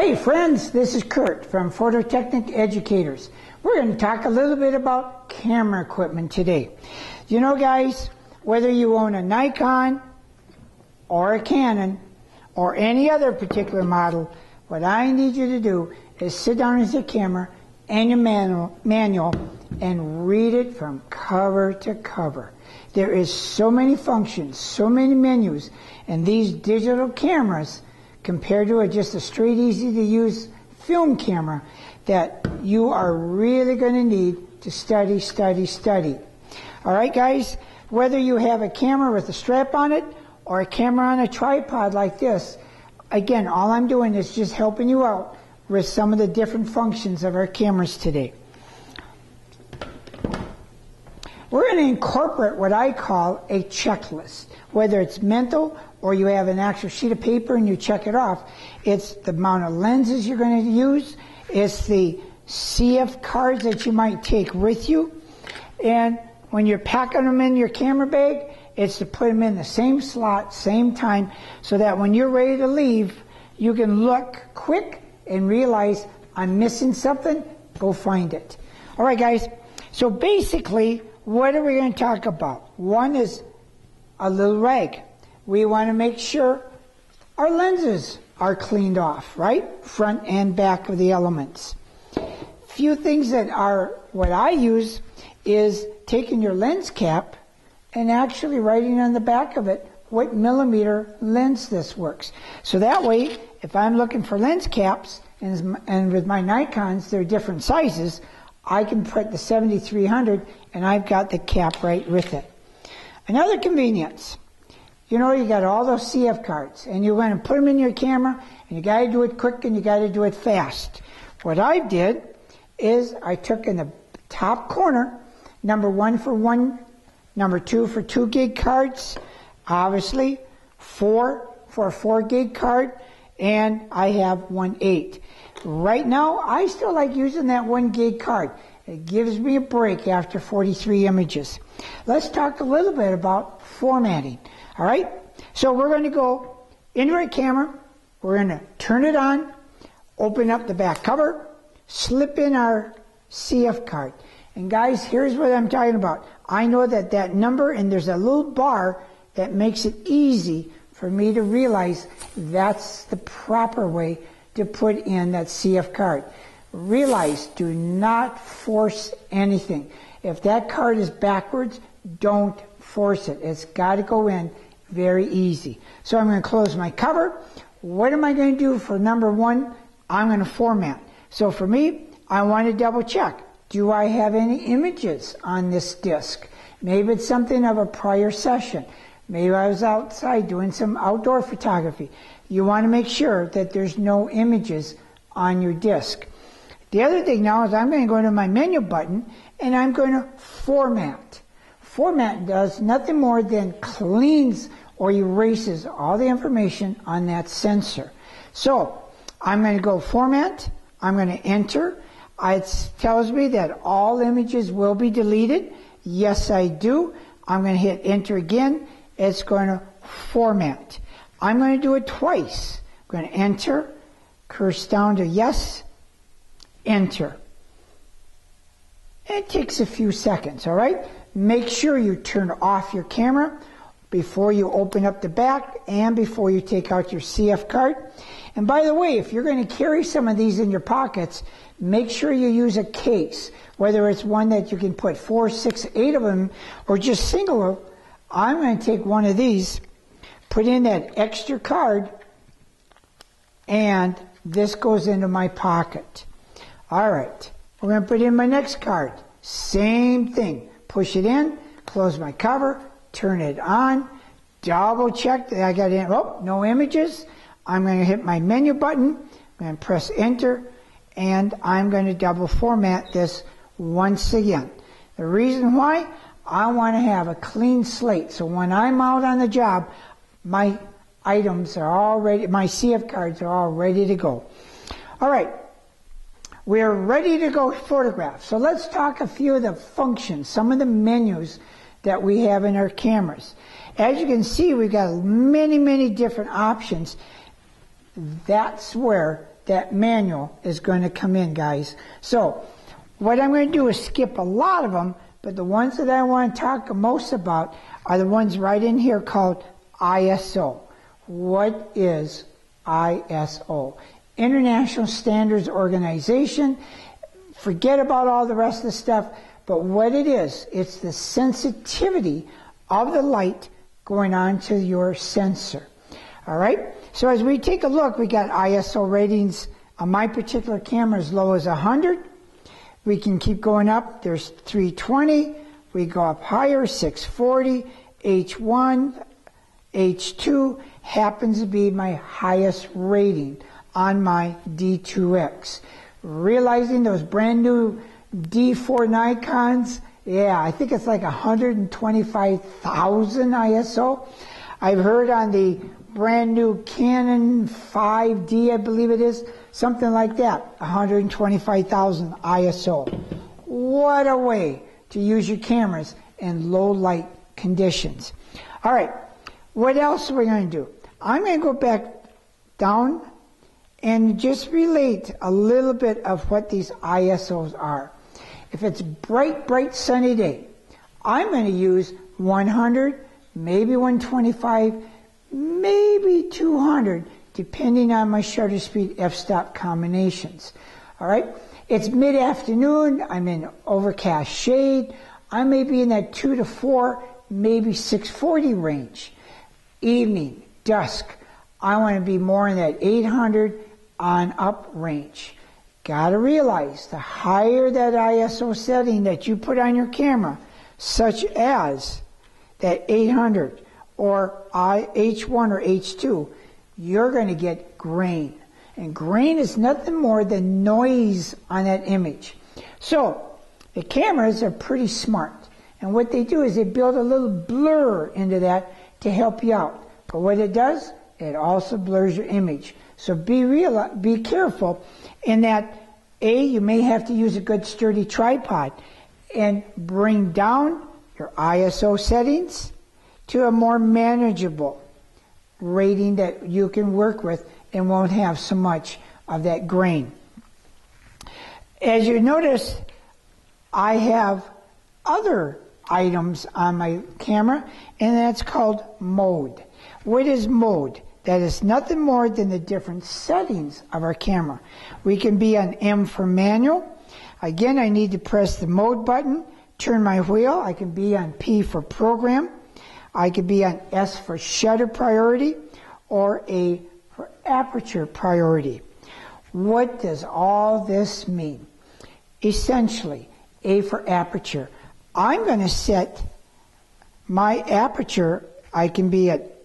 Hey friends, this is Kurt from Phototechnic Educators. We're going to talk a little bit about camera equipment today. You know guys, whether you own a Nikon or a Canon or any other particular model, what I need you to do is sit down with your camera and your manual, manual and read it from cover to cover. There is so many functions, so many menus, and these digital cameras compared to a, just a straight, easy to use film camera that you are really going to need to study, study, study. All right, guys, whether you have a camera with a strap on it or a camera on a tripod like this, again, all I'm doing is just helping you out with some of the different functions of our cameras today. We're going to incorporate what I call a checklist, whether it's mental or you have an actual sheet of paper and you check it off. It's the amount of lenses you're going to use. It's the CF cards that you might take with you. And when you're packing them in your camera bag, it's to put them in the same slot, same time, so that when you're ready to leave, you can look quick and realize I'm missing something, go find it. All right, guys. So basically, what are we going to talk about? One is a little rag we want to make sure our lenses are cleaned off, right? Front and back of the elements. Few things that are what I use is taking your lens cap and actually writing on the back of it what millimeter lens this works. So that way, if I'm looking for lens caps, and, and with my Nikons, they're different sizes, I can put the 7300 and I've got the cap right with it. Another convenience you know, you got all those CF cards, and you're going to put them in your camera, and you got to do it quick and you got to do it fast. What I did is I took in the top corner, number one for one, number two for two gig cards, obviously, four for a four gig card, and I have one eight. Right now, I still like using that one gig card. It gives me a break after 43 images. Let's talk a little bit about formatting. All right? So we're going to go into our camera. We're going to turn it on, open up the back cover, slip in our CF card. And guys, here's what I'm talking about. I know that that number and there's a little bar that makes it easy for me to realize that's the proper way to put in that CF card. Realize, do not force anything. If that card is backwards, don't force it. It's got to go in very easy. So I'm going to close my cover. What am I going to do for number one? I'm going to format. So for me, I want to double check. Do I have any images on this disk? Maybe it's something of a prior session. Maybe I was outside doing some outdoor photography. You want to make sure that there's no images on your disk. The other thing now is I'm going to go to my menu button and I'm going to format. Format does nothing more than cleans or erases all the information on that sensor. So I'm going to go format. I'm going to enter. It tells me that all images will be deleted. Yes, I do. I'm going to hit enter again. It's going to format. I'm going to do it twice. I'm going to enter, curse down to yes, enter. It takes a few seconds, all right? Make sure you turn off your camera before you open up the back and before you take out your CF card. And by the way, if you're going to carry some of these in your pockets, make sure you use a case, whether it's one that you can put four, six, eight of them, or just single. I'm going to take one of these, put in that extra card, and this goes into my pocket. All right, we're going to put in my next card. Same thing push it in, close my cover, turn it on, double check that I got in, oh, no images. I'm going to hit my menu button, to press enter, and I'm going to double format this once again. The reason why, I want to have a clean slate. So when I'm out on the job, my items are all ready, my CF cards are all ready to go. All right, we're ready to go photograph. So let's talk a few of the functions, some of the menus that we have in our cameras. As you can see, we've got many, many different options. That's where that manual is going to come in, guys. So, what I'm going to do is skip a lot of them, but the ones that I want to talk most about are the ones right in here called ISO. What is ISO? International Standards Organization. Forget about all the rest of the stuff, but what it is, it's the sensitivity of the light going on to your sensor. All right? So as we take a look, we got ISO ratings on my particular camera as low as 100. We can keep going up. There's 320. We go up higher, 640. H1, H2 happens to be my highest rating on my D2X. Realizing those brand new D4 Nikons, yeah, I think it's like 125,000 ISO. I've heard on the brand new Canon 5D, I believe it is, something like that, 125,000 ISO. What a way to use your cameras in low light conditions. All right, what else are we going to do? I'm going to go back down and just relate a little bit of what these ISOs are. If it's bright, bright sunny day, I'm going to use 100, maybe 125, maybe 200, depending on my shutter speed f-stop combinations. All right? It's mid-afternoon. I'm in overcast shade. I may be in that 2 to 4, maybe 640 range. Evening, dusk. I want to be more in that 800 on up range. Gotta realize the higher that ISO setting that you put on your camera, such as that 800 or H1 or H2, you're going to get grain. And grain is nothing more than noise on that image. So, the cameras are pretty smart. And what they do is they build a little blur into that to help you out. But what it does, it also blurs your image. So be real, be careful in that A, you may have to use a good sturdy tripod and bring down your ISO settings to a more manageable rating that you can work with and won't have so much of that grain. As you notice, I have other items on my camera, and that's called mode. What is mode? That is nothing more than the different settings of our camera. We can be on M for manual. Again, I need to press the mode button, turn my wheel. I can be on P for program. I could be on S for shutter priority or A for aperture priority. What does all this mean? Essentially, A for aperture. I'm going to set my aperture, I can be at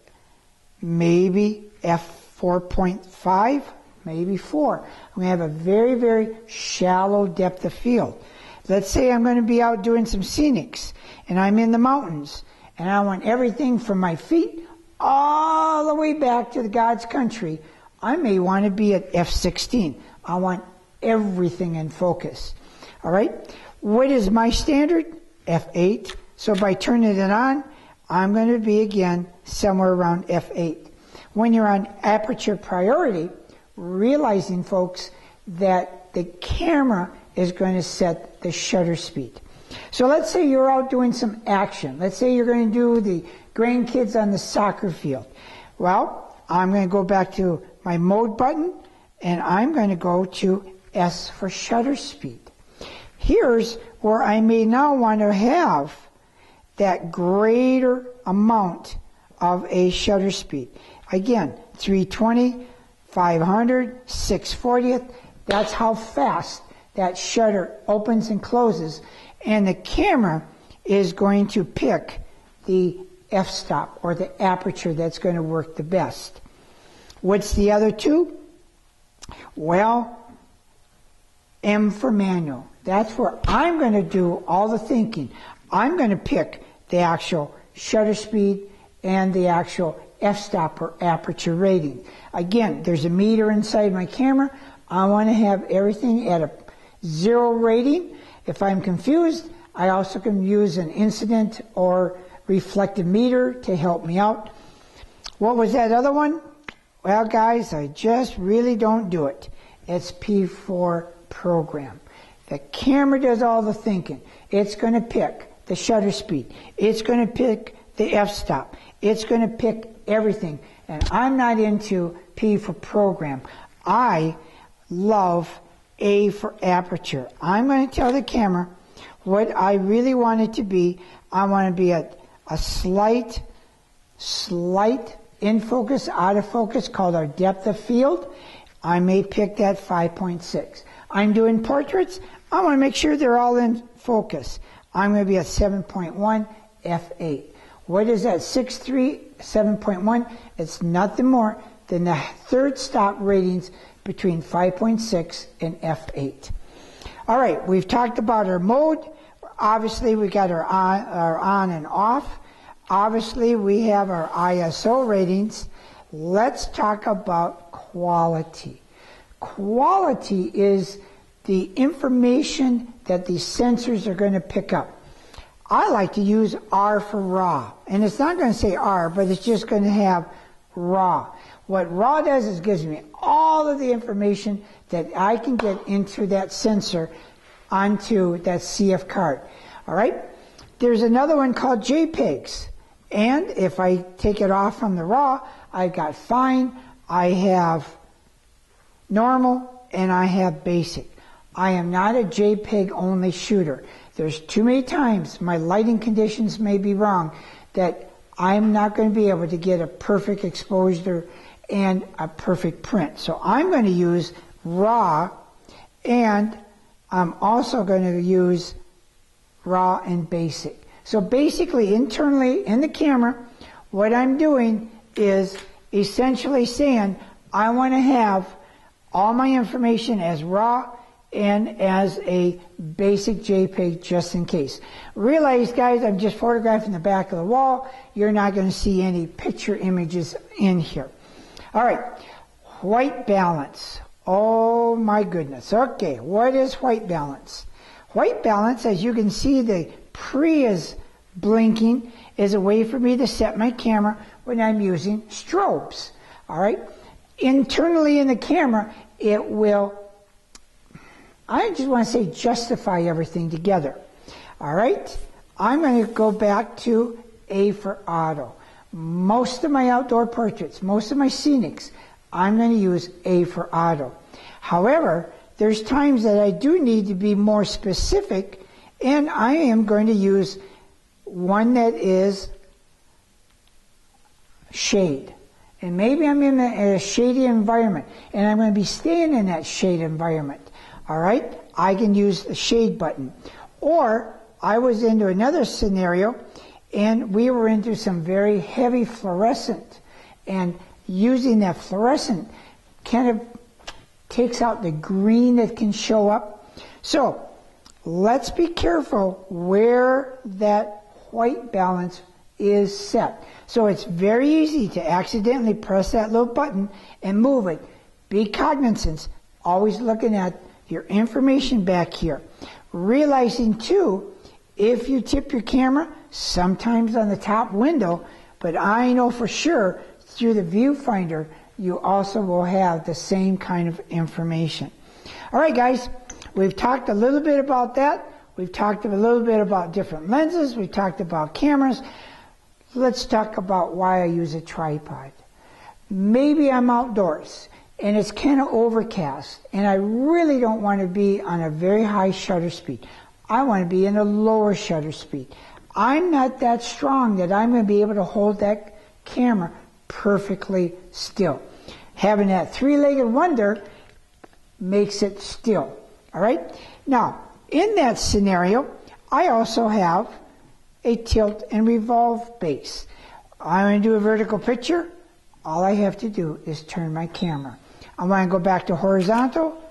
maybe f4.5, maybe 4. I'm going to have a very, very shallow depth of field. Let's say I'm going to be out doing some scenics and I'm in the mountains and I want everything from my feet all the way back to the God's country. I may want to be at F16. I want everything in focus. All right? What is my standard? F8. So by turning it on, I'm going to be again somewhere around F8. When you're on aperture priority, realizing folks that the camera is going to set the shutter speed. So let's say you're out doing some action. Let's say you're going to do the grandkids on the soccer field. Well, I'm going to go back to my mode button and I'm going to go to S for shutter speed. Here's where I may now want to have that greater amount of a shutter speed. Again, 320, 500, 640th, that's how fast that shutter opens and closes and the camera is going to pick the f-stop or the aperture that's going to work the best. What's the other two? Well, M for manual. That's where I'm going to do all the thinking. I'm going to pick the actual shutter speed and the actual f-stop or aperture rating. Again, there's a meter inside my camera. I want to have everything at a zero rating if I'm confused, I also can use an incident or reflective meter to help me out. What was that other one? Well, guys, I just really don't do it. It's P4 program. The camera does all the thinking. It's going to pick the shutter speed. It's going to pick the f-stop. It's going to pick everything. And I'm not into P for program. I love A for aperture. I'm going to tell the camera what I really want it to be. I want to be a, a slight, slight in focus, out of focus, called our depth of field. I may pick that 5.6. I'm doing portraits. I want to make sure they're all in focus. I'm going to be at 7.1 f8. What is that? 6.3, 7.1? It's nothing more than the third stop ratings between 5.6 and f8. All right, we've talked about our mode. Obviously, we got our on, our on and off. Obviously, we have our ISO ratings. Let's talk about quality. Quality is the information that these sensors are going to pick up. I like to use R for raw. And it's not going to say R, but it's just going to have raw. What raw does is gives me all of the information that I can get into that sensor onto that CF card. All right? There's another one called JPEGs. And if I take it off from the raw, I've got fine, I have normal, and I have basic. I am not a JPEG only shooter. There's too many times my lighting conditions may be wrong that I'm not going to be able to get a perfect exposure and a perfect print. So I'm going to use raw and I'm also going to use raw and basic. So basically internally in the camera, what I'm doing is essentially saying I want to have all my information as raw and as a basic JPEG just in case. Realize guys, I'm just photographing the back of the wall. You're not going to see any picture images in here. All right, white balance. Oh my goodness. Okay, what is white balance? White balance, as you can see, the pre is blinking, is a way for me to set my camera when I'm using strobes. All right. Internally in the camera, it will, I just want to say justify everything together. All right. I'm going to go back to A for auto. Most of my outdoor portraits, most of my scenics, I'm going to use A for auto. However, there's times that I do need to be more specific and I am going to use one that is shade. And maybe I'm in a, a shady environment and I'm going to be staying in that shade environment. All right? I can use the shade button. Or I was into another scenario and we were into some very heavy fluorescent and using that fluorescent kind of takes out the green that can show up. So let's be careful where that white balance is set. So it's very easy to accidentally press that little button and move it. Be cognizant, always looking at your information back here. Realizing too, if you tip your camera, sometimes on the top window, but I know for sure through the viewfinder, you also will have the same kind of information. All right, guys, we've talked a little bit about that. We've talked a little bit about different lenses. We've talked about cameras. Let's talk about why I use a tripod. Maybe I'm outdoors and it's kind of overcast and I really don't want to be on a very high shutter speed. I want to be in a lower shutter speed. I'm not that strong that I'm going to be able to hold that camera perfectly still. Having that three-legged wonder makes it still. All right? Now, in that scenario, I also have a tilt and revolve base. I want to do a vertical picture. All I have to do is turn my camera. I want to go back to horizontal.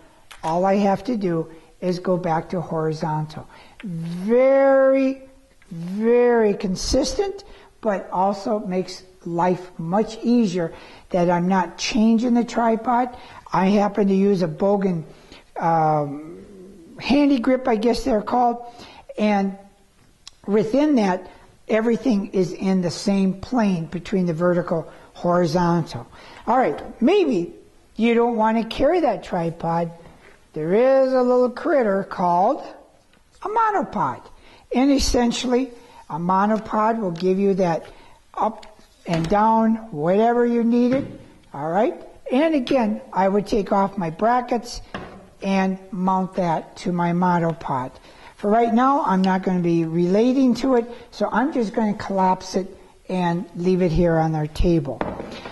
All I have to do is go back to horizontal. Very, very consistent, but also makes life much easier that I'm not changing the tripod. I happen to use a Bogen um, handy grip, I guess they're called, and within that, everything is in the same plane between the vertical, horizontal. All right, maybe you don't want to carry that tripod, there is a little critter called a monopod. And essentially, a monopod will give you that up and down, whatever you need it. All right. And again, I would take off my brackets and mount that to my monopod. For right now, I'm not going to be relating to it, so I'm just going to collapse it and leave it here on our table.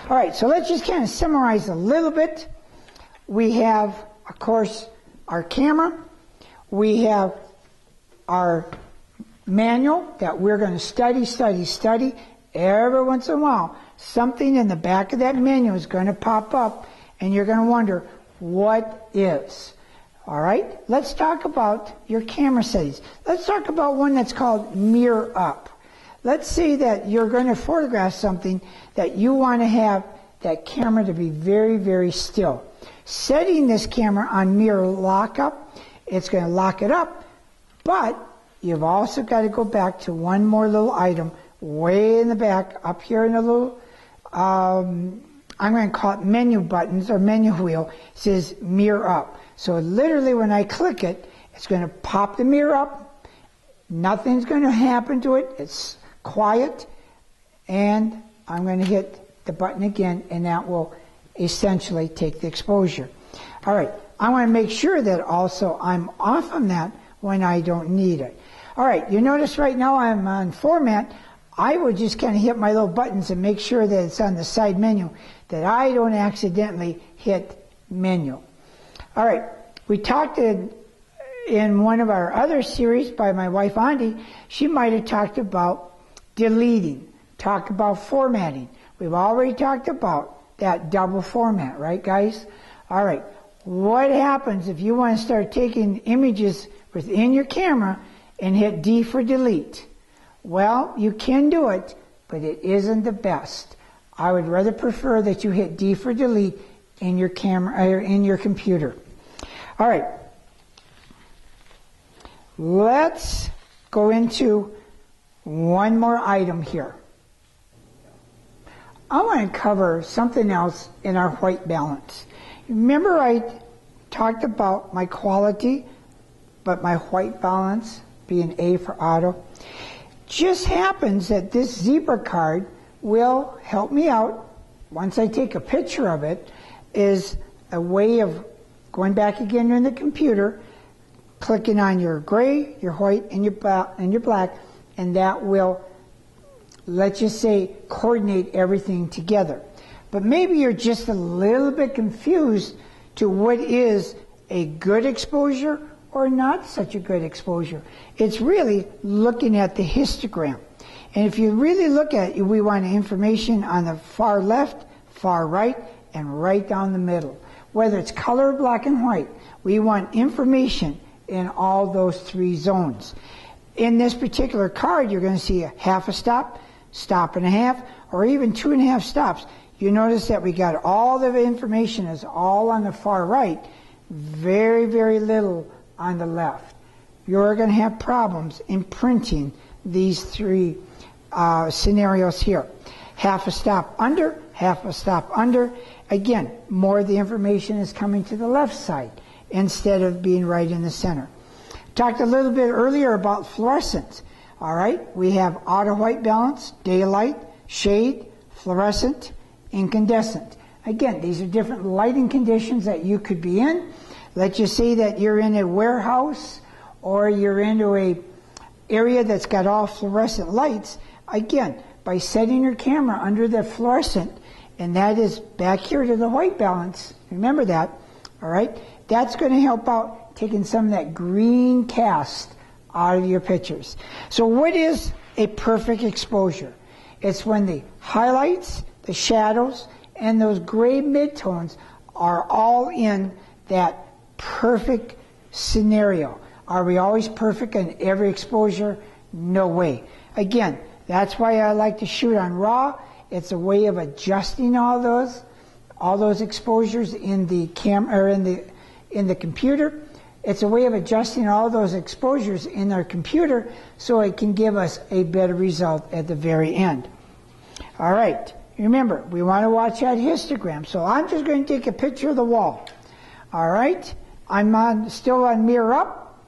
All right, so let's just kind of summarize a little bit. We have, of course, our camera. We have our manual that we're going to study, study, study. Every once in a while, something in the back of that manual is going to pop up and you're going to wonder, what is? All right, let's talk about your camera settings. Let's talk about one that's called mirror up. Let's say that you're going to photograph something that you want to have that camera to be very, very still. Setting this camera on mirror lockup, it's going to lock it up, but you've also got to go back to one more little item way in the back, up here in the little, um, I'm going to call it menu buttons or menu wheel, it says mirror up. So literally when I click it, it's going to pop the mirror up. Nothing's going to happen to it. It's quiet. And I'm going to hit the button again and that will essentially take the exposure. All right. I want to make sure that also I'm off on that when I don't need it. All right. You notice right now I'm on format. I would just kind of hit my little buttons and make sure that it's on the side menu, that I don't accidentally hit menu. All right, we talked in, in one of our other series by my wife Andy, she might have talked about deleting, talk about formatting. We've already talked about that double format, right guys? All right, what happens if you want to start taking images within your camera and hit D for delete? Well, you can do it, but it isn't the best. I would rather prefer that you hit D for delete in your camera or in your computer. All right. Let's go into one more item here. I want to cover something else in our white balance. Remember I talked about my quality, but my white balance being A for auto? Just happens that this zebra card will help me out once I take a picture of it is a way of going back again in the computer, clicking on your gray, your white, and your and your black, and that will, let's just say, coordinate everything together. But maybe you're just a little bit confused to what is a good exposure or not such a good exposure. It's really looking at the histogram. And if you really look at it, we want information on the far left, far right, and right down the middle. Whether it's color, black, and white, we want information in all those three zones. In this particular card, you're going to see a half a stop, stop and a half, or even two and a half stops. You notice that we got all the information is all on the far right, very, very little on the left. You're going to have problems in printing these three uh, scenarios here. Half a stop under, half a stop under. Again, more of the information is coming to the left side instead of being right in the center. Talked a little bit earlier about fluorescent. All right, we have auto white balance, daylight, shade, fluorescent, incandescent. Again, these are different lighting conditions that you could be in. Let's just say that you're in a warehouse or you're into a area that's got all fluorescent lights. Again, by setting your camera under the fluorescent, and that is back here to the white balance. Remember that, all right? That's going to help out taking some of that green cast out of your pictures. So what is a perfect exposure? It's when the highlights, the shadows, and those gray midtones are all in that perfect scenario. Are we always perfect in every exposure? No way. Again, that's why I like to shoot on RAW. It's a way of adjusting all those, all those exposures in the camera or in the in the computer. It's a way of adjusting all those exposures in our computer so it can give us a better result at the very end. All right. remember, we want to watch that histogram. So I'm just going to take a picture of the wall. All right. I'm on, still on mirror up.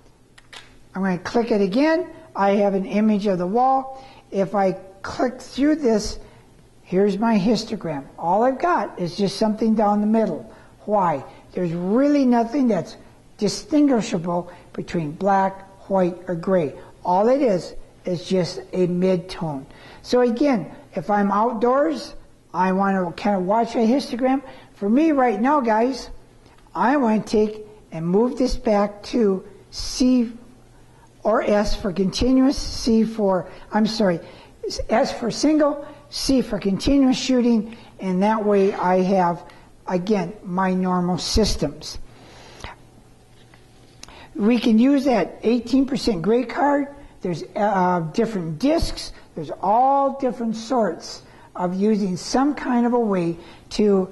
I'm going to click it again. I have an image of the wall. If I click through this, here's my histogram. All I've got is just something down the middle. Why? There's really nothing that's distinguishable between black, white, or gray. All it is is just a mid-tone. So again, if I'm outdoors, I want to kind of watch a histogram. For me right now, guys, I want to take and move this back to C or S for continuous, C for, I'm sorry, S for single, C for continuous shooting, and that way I have, again, my normal systems. We can use that 18% gray card. There's uh, different discs. There's all different sorts of using some kind of a way to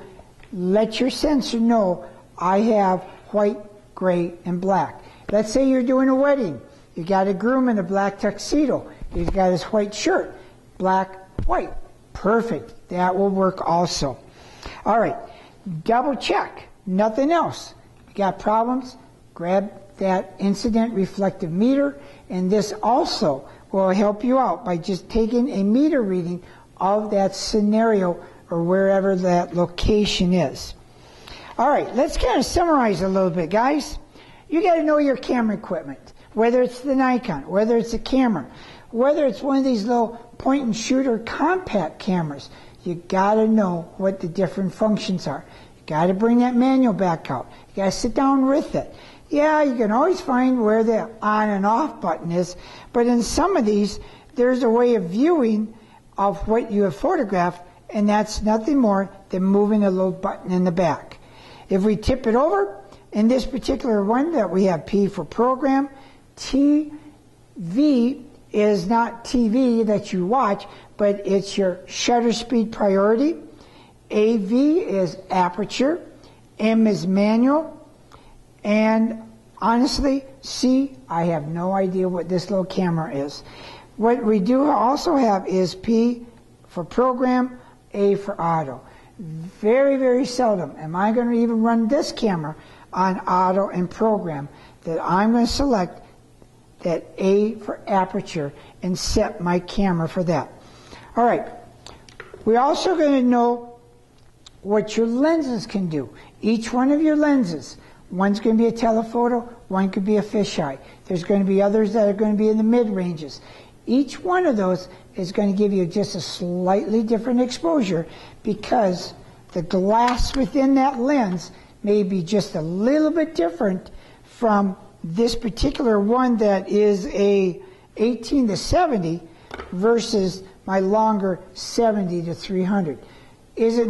let your sensor know I have white, gray, and black. Let's say you're doing a wedding. You got a groom in a black tuxedo. He's got his white shirt. Black, white. Perfect. That will work also. All right. Double check. Nothing else. You got problems? Grab that incident reflective meter, and this also will help you out by just taking a meter reading of that scenario or wherever that location is. All right, let's kind of summarize a little bit, guys. You got to know your camera equipment, whether it's the Nikon, whether it's a camera, whether it's one of these little point and shooter compact cameras. You got to know what the different functions are. You got to bring that manual back out. You got to sit down with it. Yeah, you can always find where the on and off button is, but in some of these, there's a way of viewing of what you have photographed, and that's nothing more than moving a little button in the back. If we tip it over, in this particular one that we have P for program, TV is not TV that you watch, but it's your shutter speed priority. AV is aperture. M is manual. And honestly, see, I have no idea what this little camera is. What we do also have is P for program, A for auto. Very, very seldom am I going to even run this camera on auto and program that I'm going to select that A for aperture and set my camera for that. All right. We're also going to know what your lenses can do. Each one of your lenses One's going to be a telephoto, one could be a fisheye. There's going to be others that are going to be in the mid ranges. Each one of those is going to give you just a slightly different exposure because the glass within that lens may be just a little bit different from this particular one that is a 18 to 70 versus my longer 70 to 300. Is it,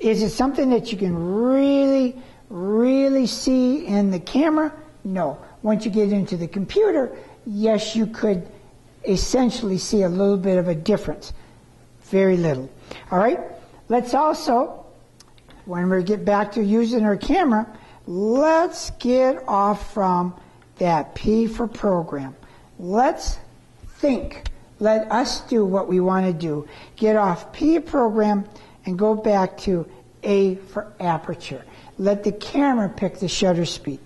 is it something that you can really really see in the camera? No. Once you get into the computer, yes, you could essentially see a little bit of a difference. Very little. All right? Let's also, when we get back to using our camera, let's get off from that P for program. Let's think. Let us do what we want to do. Get off P program and go back to A for aperture. Let the camera pick the shutter speed.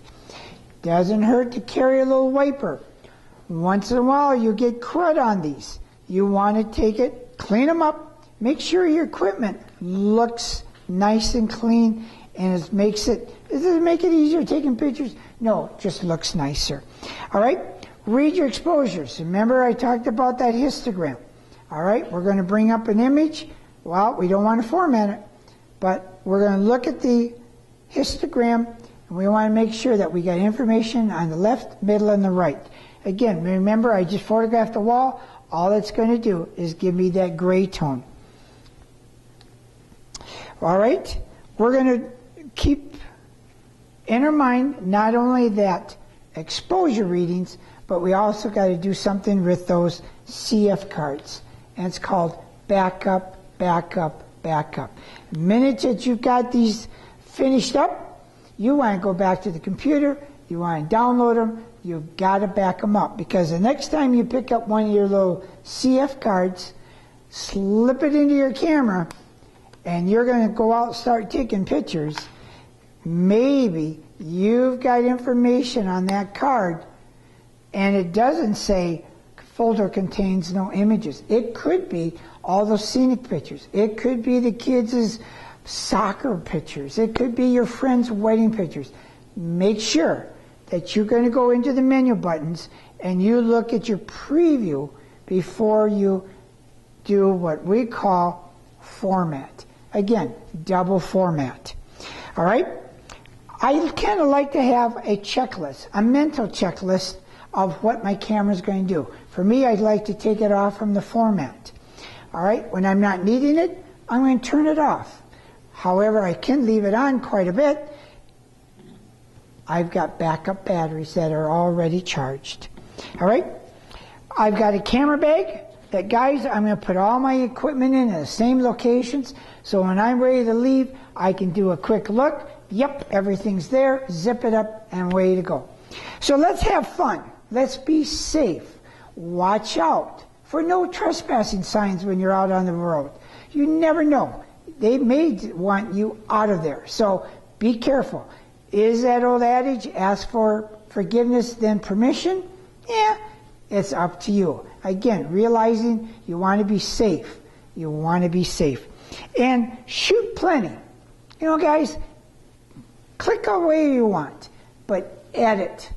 Doesn't hurt to carry a little wiper. Once in a while you get crud on these. You want to take it, clean them up, make sure your equipment looks nice and clean and it makes it, does it make it easier taking pictures? No, just looks nicer. All right? Read your exposures. Remember I talked about that histogram. All right? We're going to bring up an image. Well, we don't want to format it, but we're going to look at the histogram, and we want to make sure that we got information on the left, middle, and the right. Again, remember I just photographed the wall. All it's going to do is give me that gray tone. All right? We're going to keep in our mind not only that exposure readings, but we also got to do something with those CF cards. And it's called backup, backup, backup. The minute that you've got these finished up, you want to go back to the computer, you want to download them, you've got to back them up because the next time you pick up one of your little CF cards, slip it into your camera, and you're going to go out and start taking pictures, maybe you've got information on that card and it doesn't say folder contains no images. It could be all those scenic pictures. It could be the kids' soccer pictures. It could be your friend's wedding pictures. Make sure that you're going to go into the menu buttons and you look at your preview before you do what we call format. Again, double format. All right? I kind of like to have a checklist, a mental checklist of what my camera is going to do. For me, I'd like to take it off from the format. All right? When I'm not needing it, I'm going to turn it off. However, I can leave it on quite a bit. I've got backup batteries that are already charged. All right? I've got a camera bag that, guys, I'm going to put all my equipment in the same locations. So when I'm ready to leave, I can do a quick look. Yep, everything's there. Zip it up and away to go. So let's have fun. Let's be safe. Watch out for no trespassing signs when you're out on the road. You never know. They may want you out of there. So be careful. Is that old adage, ask for forgiveness, then permission? Yeah, it's up to you. Again, realizing you want to be safe. You want to be safe. And shoot plenty. You know, guys, click away you want, but edit.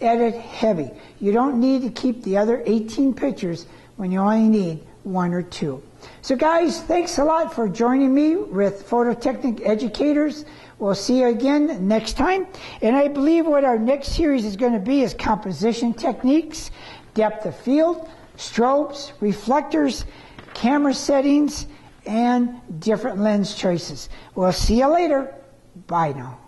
Edit heavy. You don't need to keep the other 18 pictures when you only need one or two. So guys, thanks a lot for joining me with Phototechnic Educators. We'll see you again next time. And I believe what our next series is going to be is composition techniques, depth of field, strobes, reflectors, camera settings, and different lens choices. We'll see you later. Bye now.